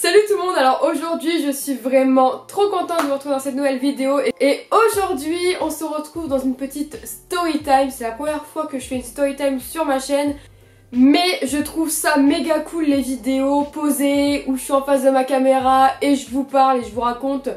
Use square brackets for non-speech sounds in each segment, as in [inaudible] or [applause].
Salut tout le monde, alors aujourd'hui je suis vraiment trop contente de vous retrouver dans cette nouvelle vidéo et, aujourd'hui on se retrouve dans une petite story time, c'est la première fois que je fais une story time sur ma chaîne mais je trouve ça méga cool les vidéos posées où je suis en face de ma caméra et je vous parle et je vous raconte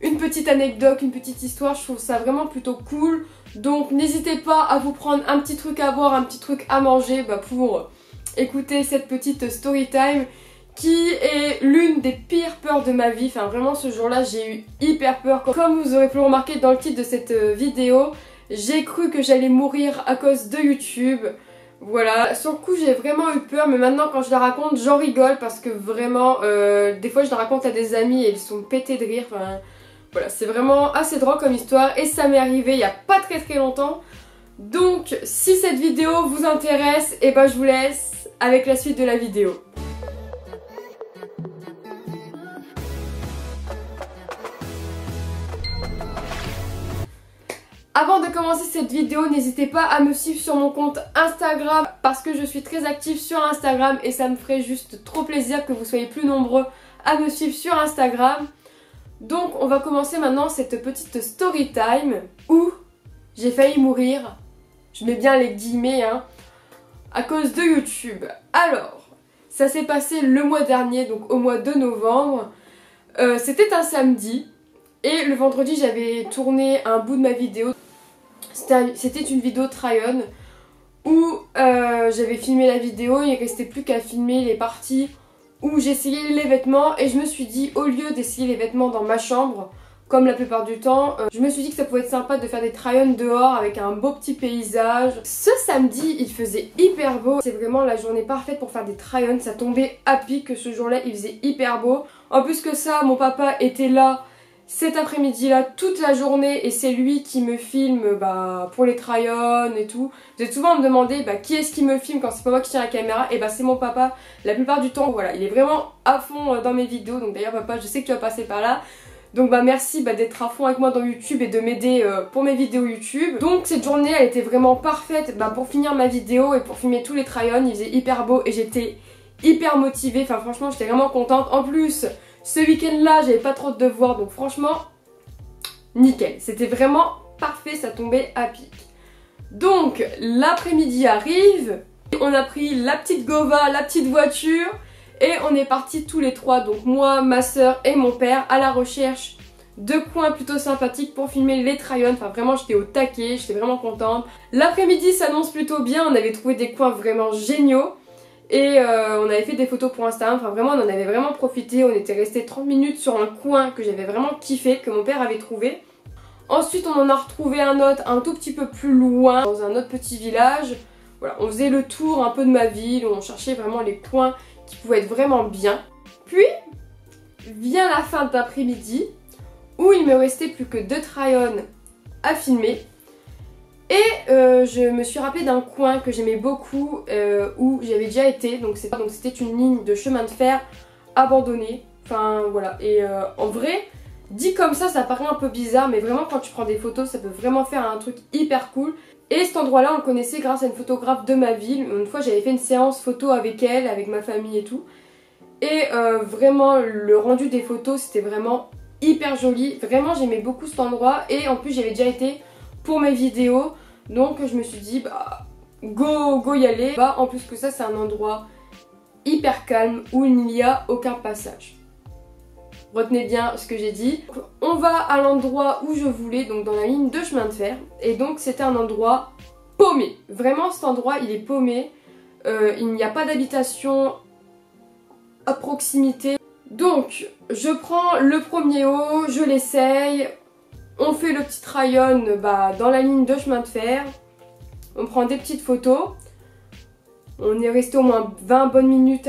une petite anecdote, une petite histoire, je trouve ça vraiment plutôt cool. Donc n'hésitez pas à vous prendre un petit truc à boire, un petit truc à manger bah, pour écouter cette petite story time qui est l'une des pires peurs de ma vie. Enfin vraiment ce jour-là j'ai eu hyper peur. Comme vous aurez pu le remarquer dans le titre de cette euh, vidéo, j'ai cru que j'allais mourir à cause de YouTube. Voilà, sur le coup j'ai vraiment eu peur mais maintenant quand je la raconte j'en rigole parce que vraiment euh, des fois je la raconte à des amis et ils sont pétés de rire. Voilà, c'est vraiment assez drôle comme histoire et ça m'est arrivé il y a pas très très longtemps. Donc si cette vidéo vous intéresse, et eh ben je vous laisse avec la suite de la vidéo. Avant de commencer cette vidéo, n'hésitez pas à me suivre sur mon compte Instagram parce que je suis très active sur Instagram et ça me ferait juste trop plaisir que vous soyez plus nombreux à me suivre sur Instagram. Donc on va commencer maintenant cette petite story time où j'ai failli mourir, je mets bien les guillemets, hein, à cause de YouTube. Alors, ça s'est passé le mois dernier, donc au mois de novembre. Euh, c'était un samedi et le vendredi j'avais tourné un bout de ma vidéo c'était une vidéo try-on où euh, j'avais filmé la vidéo, il restait plus qu'à filmer les parties où j'essayais les vêtements et je me suis dit au lieu d'essayer les vêtements dans ma chambre, comme la plupart du temps, euh, je me suis dit que ça pouvait être sympa de faire des try-on dehors avec un beau petit paysage. Ce samedi, il faisait hyper beau. C'est vraiment la journée parfaite pour faire des try-on. Ça tombait à pic que ce jour-là, il faisait hyper beau. En plus que ça, mon papa était là cet après-midi-là toute la journée et c'est lui qui me filme bah, pour les try et tout. Vous êtes souvent à me demander bah, qui est-ce qui me filme quand c'est pas moi qui tiens la caméra? Et bah c'est mon papa la plupart du temps. Voilà, il est vraiment à fond euh, dans mes vidéos donc d'ailleurs papa je sais que tu vas passer par là. Donc bah merci bah, d'être à fond avec moi dans YouTube et de m'aider euh, pour mes vidéos YouTube. Donc cette journée elle était vraiment parfaite bah, pour finir ma vidéo et pour filmer tous les try Il faisait hyper beau et j'étais hyper motivée. Enfin franchement j'étais vraiment contente. En plus ce week-end-là, j'avais pas trop de devoirs, donc franchement, nickel. C'était vraiment parfait, ça tombait à pic. Donc, l'après-midi arrive, on a pris la petite Gova, la petite voiture, et on est partis tous les trois, donc moi, ma soeur et mon père, à la recherche de coins plutôt sympathiques pour filmer les try Enfin vraiment j'étais au taquet, j'étais vraiment contente. L'après-midi s'annonce plutôt bien, on avait trouvé des coins vraiment géniaux. Et euh, on avait fait des photos pour Instagram, enfin vraiment on en avait vraiment profité, on était resté 30 minutes sur un coin que j'avais vraiment kiffé, que mon père avait trouvé. Ensuite on en a retrouvé un autre un tout petit peu plus loin, dans un autre petit village. Voilà, on faisait le tour un peu de ma ville, on cherchait vraiment les coins qui pouvaient être vraiment bien. Puis vient la fin d'après-midi où il me restait plus que deux try à filmer. Et euh, je me suis rappelé d'un coin que j'aimais beaucoup euh, où j'avais déjà été. Donc c'était une ligne de chemin de fer abandonnée. Enfin voilà. Et euh, en vrai, dit comme ça, ça paraît un peu bizarre. Mais vraiment quand tu prends des photos, ça peut vraiment faire un truc hyper cool. Et cet endroit-là, on le connaissait grâce à une photographe de ma ville. Une fois, j'avais fait une séance photo avec elle, avec ma famille et tout. Et vraiment, le rendu des photos, c'était vraiment hyper joli. Vraiment, j'aimais beaucoup cet endroit. Et en plus, j'avais déjà été pour mes vidéos. Donc je me suis dit bah go go y aller. Bah en plus que ça c'est un endroit hyper calme où il n'y a aucun passage. Retenez bien ce que j'ai dit. On va à l'endroit où je voulais, donc dans la ligne de chemin de fer. Et donc c'était un endroit paumé. Vraiment cet endroit il est paumé. Euh, il n'y a pas d'habitation à proximité. Donc je prends le premier haut, je l'essaye, on fait le petit rayon bah, dans la ligne de chemin de fer. On prend des petites photos. On est resté au moins 20 bonnes minutes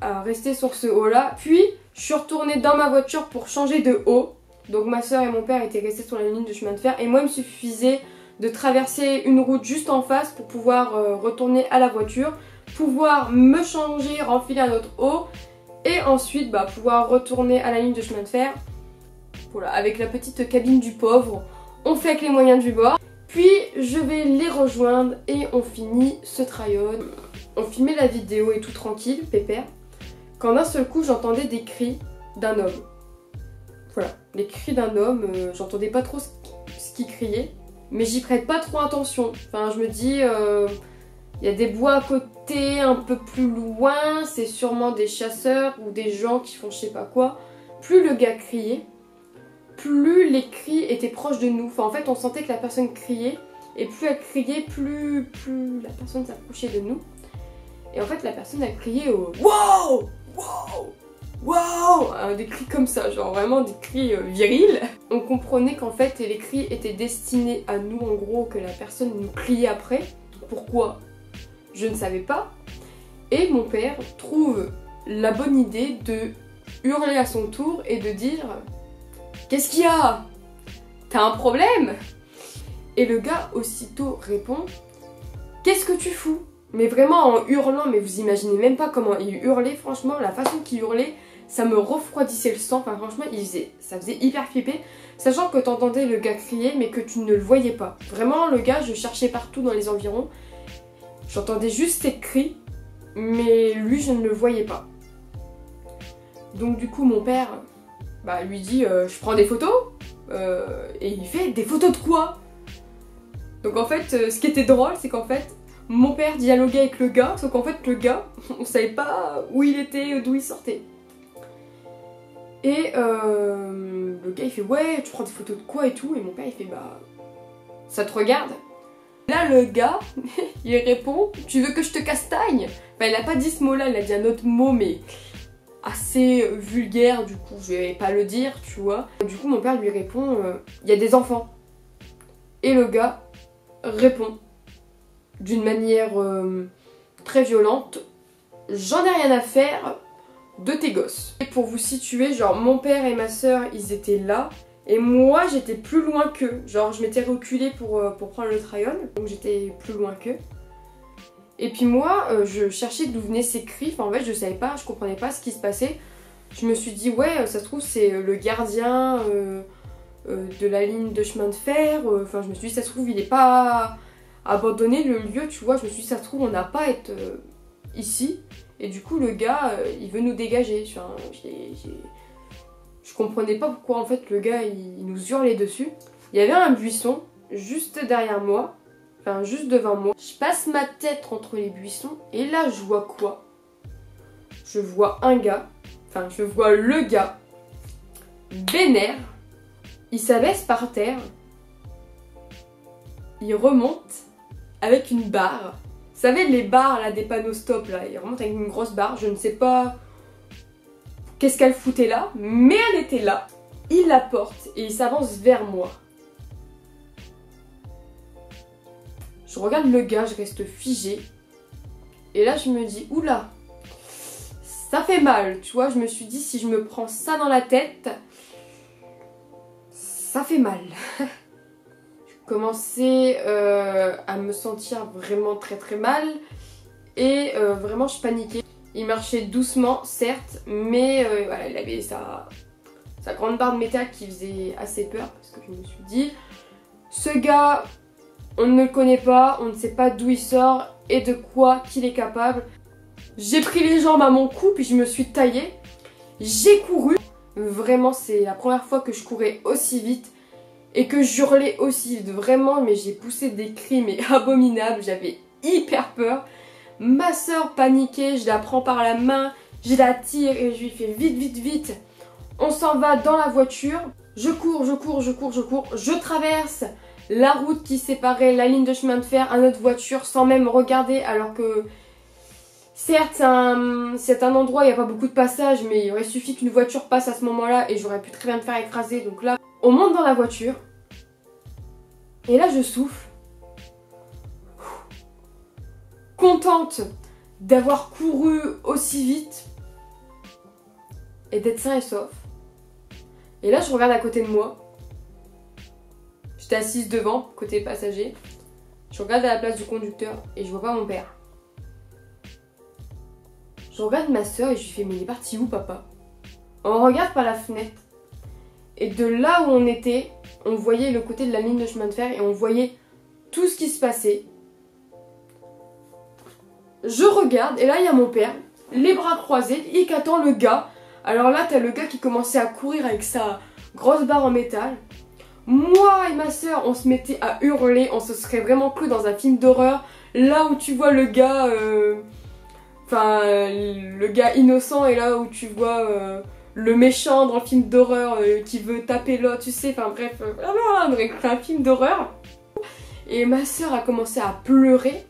à, rester sur ce haut là. Puis je suis retournée dans ma voiture pour changer de haut. Donc ma soeur et mon père étaient restés sur la ligne de chemin de fer. Et moi il me suffisait de traverser une route juste en face pour pouvoir euh, retourner à la voiture. Pouvoir me changer, renfiler un autre haut. Et ensuite bah, pouvoir retourner à la ligne de chemin de fer voilà, avec la petite cabine du pauvre. On fait avec les moyens du bord. Puis je vais les rejoindre et on finit ce try-on. On filmait la vidéo et tout tranquille, pépère. quand d'un seul coup j'entendais des cris d'un homme. Voilà, les cris d'un homme, euh, j'entendais pas trop ce qu'il criait, mais j'y prête pas trop attention. Enfin, je me dis, euh, il y a des bois à côté, un peu plus loin, c'est sûrement des chasseurs ou des gens qui font je sais pas quoi. Plus le gars criait, plus les cris étaient proches de nous. En fait, on sentait que la personne criait, et plus elle criait, plus, plus la personne s'approchait de nous. Et en fait, la personne, elle criait au Wow Wow Wow Des cris comme ça, genre vraiment des cris euh, virils. On comprenait qu'en fait, les cris étaient destinés à nous, en gros, que la personne nous criait après. Pourquoi? Je ne savais pas. Et mon père trouve la bonne idée de hurler à son tour et de dire Qu'est-ce qu'il y a? T'as un problème? Et le gars aussitôt répond Qu'est-ce que tu fous? Mais vraiment en hurlant, mais vous imaginez même pas comment il hurlait, franchement, la façon qu'il hurlait, ça me refroidissait le sang, enfin franchement, il faisait, ça faisait hyper flipper, sachant que t'entendais le gars crier, mais que tu ne le voyais pas. Vraiment, le gars, je cherchais partout dans les environs, j'entendais juste ses cris, mais lui, je ne le voyais pas. Donc du coup, mon père, bah, lui dit euh, je prends des photos. Euh, et il fait des photos de quoi? Donc en fait euh, ce qui était drôle c'est qu'en fait mon père dialoguait avec le gars sauf qu'en fait le gars [laughs] on savait pas où il était d'où il sortait. Et le gars il fait ouais tu prends des photos de quoi et tout? Et mon père il fait bah ça te regarde. Là le gars [laughs] il répond tu veux que je te castagne? Enfin il a pas dit ce mot là il a dit un autre mot mais assez vulgaire, du coup je vais pas le dire, tu vois. Du coup mon père lui répond, euh, il y a des enfants. Et le gars répond d'une manière euh, très violente, j'en ai rien à faire de tes gosses. Et pour vous situer, genre mon père et ma soeur ils étaient là, et moi j'étais plus loin qu'eux. Genre je m'étais reculée pour, euh, pour prendre le trayon, donc j'étais plus loin qu'eux. Et puis moi, euh, je cherchais d'où venaient ces cris. En fait, je savais pas, je comprenais pas ce qui se passait. Je me suis dit, ouais, ça se trouve, c'est euh, le gardien euh, de la ligne de chemin de fer. Enfin, je me suis dit, ça se trouve, il n'est pas abandonné le lieu, tu vois. Je me suis dit, ça se trouve, on n'a pas à être ici. Et du coup, le gars, il veut nous dégager. Enfin, Je comprenais pas pourquoi, en fait, le gars, il nous hurlait dessus. Il y avait un buisson juste derrière moi juste devant moi. Je passe ma tête entre les buissons et là je vois quoi? Je vois un gars, enfin je vois le gars, vénère, il s'abaisse par terre, il remonte avec une barre. Vous savez les barres là des panneaux stop là, il remonte avec une grosse barre, je ne sais pas qu'est-ce qu'elle foutait là, mais elle était là. Il la porte et il s'avance vers moi. Je regarde le gars, je reste figée. Et là, je me dis, oula, ça fait mal, tu vois. Je me suis dit, si je me prends ça dans la tête, ça fait mal. [laughs] je commençais euh, à me sentir vraiment très très mal. Et euh, vraiment, je paniquais. Il marchait doucement, certes, mais euh, voilà, il avait sa, sa grande barre de métal qui faisait assez peur parce que je me suis dit, ce gars, on ne le connaît pas, on ne sait pas d'où il sort et de quoi qu'il est capable. J'ai pris les jambes à mon cou puis je me suis taillée. J'ai couru. Vraiment, c'est la première fois que je courais aussi vite et que j'hurlais aussi vite. Vraiment, mais j'ai poussé des cris mais [laughs] abominables. J'avais hyper peur. Ma soeur paniquait, je la prends par la main, je la tire et je lui fais vite, vite, vite. On s'en va dans la voiture. Je cours, je cours, je cours, je cours. Je traverse la route qui séparait la ligne de chemin de fer à notre voiture sans même regarder alors que certes c'est un, endroit, il n'y a pas beaucoup de passages mais il aurait suffi qu'une voiture passe à ce moment-là et j'aurais pu très bien me faire écraser. Donc là on monte dans la voiture. Et là je souffle. Contente d'avoir couru aussi vite et d'être sain et sauf. Et là je regarde à côté de moi J'étais assise devant, côté passager. Je regarde à la place du conducteur et je vois pas mon père. Je regarde ma soeur et je lui fais mais il est parti où papa? On regarde par la fenêtre. Et de là où on était, on voyait le côté de la ligne de chemin de fer et on voyait tout ce qui se passait. Je regarde et là il y a mon père les bras croisés qui attend le gars. Alors là, t'as le gars qui commençait à courir avec sa grosse barre en métal. Moi et ma soeur, on se mettait à hurler, on se serait vraiment cru dans un film d'horreur. Là où tu vois le gars, euh, enfin le gars innocent et là où tu vois euh, le méchant dans le film d'horreur euh, qui veut taper l'autre, tu sais, enfin bref, on un film d'horreur. Et ma soeur a commencé à pleurer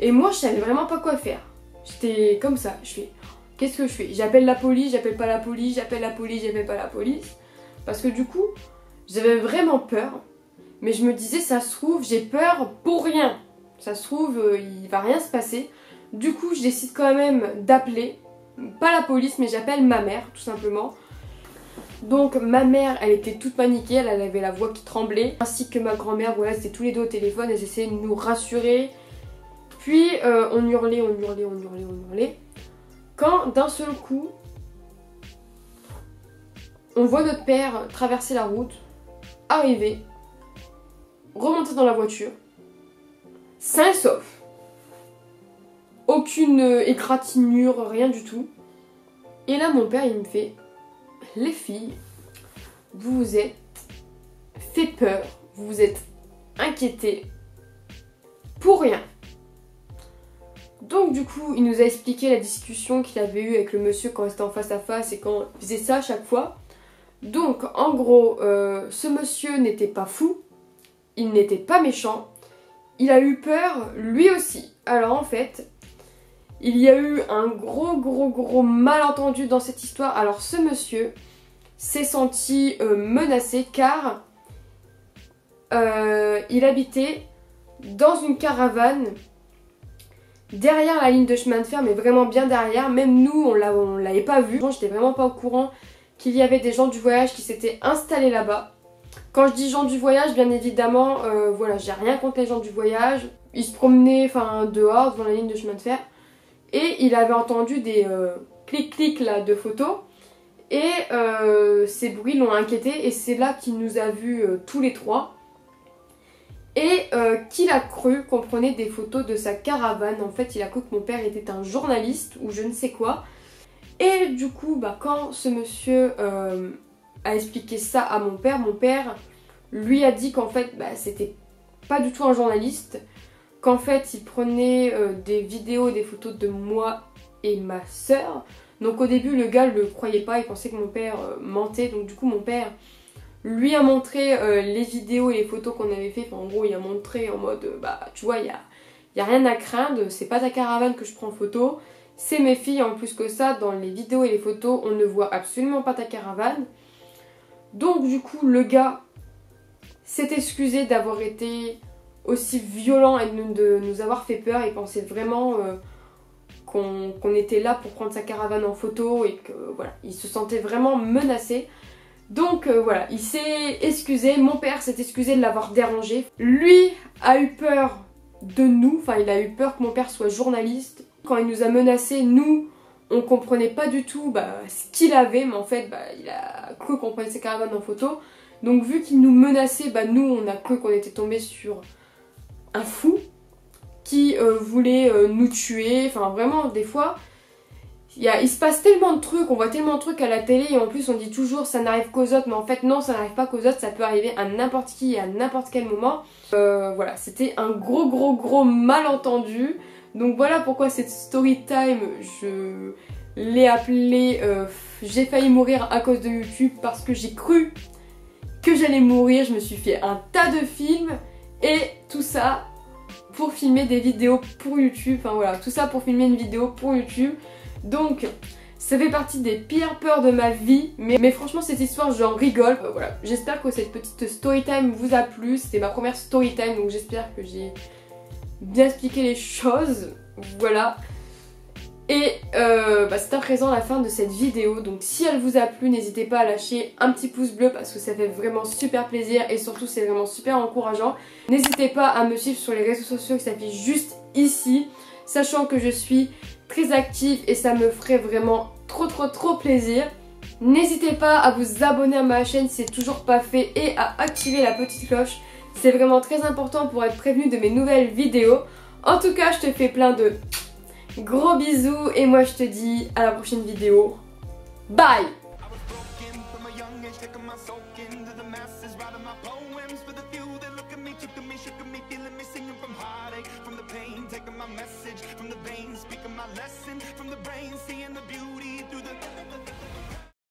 et moi je savais vraiment pas quoi faire. J'étais comme ça, je fais qu'est-ce que je fais? J'appelle la police, j'appelle pas la police, j'appelle la police, j'appelle pas la police. Parce que du coup, j'avais vraiment peur. Mais je me disais, ça se trouve, j'ai peur pour rien. Ça se trouve, euh, il va rien se passer. Du coup, je décide quand même d'appeler, pas la police, mais j'appelle ma mère, tout simplement. Donc ma mère, elle était toute paniquée, elle avait la voix qui tremblait, ainsi que ma grand-mère, voilà, c'était tous les deux au téléphone, elles essayaient de nous rassurer. Puis euh, on hurlait, on hurlait, on hurlait, on hurlait. Quand d'un seul coup, on voit notre père traverser la route, arriver, remonter dans la voiture, sain et sauf. Aucune égratignure, rien du tout. Et là, mon père, il me fait Les filles, vous vous êtes fait peur, vous vous êtes inquiétées pour rien. Donc du coup, il nous a expliqué la discussion qu'il avait eue avec le monsieur quand il était en face à face et quand il faisait ça à chaque fois. Donc en gros, euh, ce monsieur n'était pas fou, il n'était pas méchant, il a eu peur lui aussi. Alors en fait, il y a eu un gros gros gros malentendu dans cette histoire. Alors ce monsieur s'est senti euh, menacé car euh, il habitait dans une caravane derrière la ligne de chemin de fer, mais vraiment bien derrière. Même nous, on l'avait pas vu. J'étais vraiment pas au courant qu'il y avait des gens du voyage qui s'étaient installés là-bas. Quand je dis gens du voyage, bien évidemment, euh, voilà, j'ai rien contre les gens du voyage. Ils se promenaient enfin dehors devant la ligne de chemin de fer et il avait entendu des euh, clics-clics de photos et euh, ces bruits l'ont inquiété et c'est là qu'il nous a vus tous les trois et qu'il a cru qu'on prenait des photos de sa caravane. En fait, il a cru que mon père était un journaliste ou je ne sais quoi. Et du coup, bah, quand ce monsieur euh, a expliqué ça à mon père, mon père lui a dit qu'en fait, bah, c'était pas du tout un journaliste, qu'en fait, il prenait euh, des vidéos, des photos de moi et ma soeur. Donc au début, le gars le croyait pas, il pensait que mon père euh, mentait. Donc du coup, mon père lui a montré les vidéos et les photos qu'on avait fait. en gros, il a montré en mode, bah, tu vois, il y a, a rien à craindre, c'est pas ta caravane que je prends en photo c'est mes filles. En plus que ça, dans les vidéos et les photos, on ne voit absolument pas ta caravane. Donc du coup, le gars s'est excusé d'avoir été aussi violent et de nous avoir fait peur. Il pensait vraiment euh, qu'on était là pour prendre sa caravane en photo et que voilà, il se sentait vraiment menacé. Donc euh, voilà, il s'est excusé, mon père s'est excusé de l'avoir dérangé. Lui a eu peur de nous, enfin il a eu peur que mon père soit journaliste quand il nous a menacés, nous, on comprenait pas du tout bah, ce qu'il avait, mais en fait, bah, il a cru qu'on prenait ses caravanes en photo. Donc vu qu'il nous menaçait, bah, nous, on a cru qu'on était tombé sur un fou qui euh, voulait euh, nous tuer. Enfin, vraiment, des fois, il, se passe tellement de trucs, on voit tellement de trucs à la télé, et en plus, on dit toujours ça n'arrive qu'aux autres, mais en fait, non, ça n'arrive pas qu'aux autres, ça peut arriver à n'importe qui et à n'importe quel moment. Euh, voilà, c'était un gros, gros, gros malentendu. Donc voilà pourquoi cette story time, je l'ai appelée euh, J'ai failli mourir à cause de YouTube parce que j'ai cru que j'allais mourir. Je me suis fait un tas de films et tout ça pour filmer des vidéos pour YouTube. Enfin voilà, tout ça pour filmer une vidéo pour YouTube. Donc ça fait partie des pires peurs de ma vie, mais, franchement cette histoire j'en rigole. Euh, voilà, j'espère que cette petite story time vous a plu. C'était ma première story time, donc j'espère que j'ai bien expliquer les choses. Voilà. Et euh, bah, c'est à présent la fin de cette vidéo. Donc si elle vous a plu, n'hésitez pas à lâcher un petit pouce bleu parce que ça fait vraiment super plaisir et surtout c'est vraiment super encourageant. N'hésitez pas à me suivre sur les réseaux sociaux qui s'affichent juste ici. Sachant que je suis très active et ça me ferait vraiment trop trop trop plaisir. N'hésitez pas à vous abonner à ma chaîne si c'est toujours pas fait et à activer la petite cloche c'est vraiment très important pour être prévenu de mes nouvelles vidéos. En tout cas, je te fais plein de Gros bisous et moi je te dis à la prochaine vidéo. Bye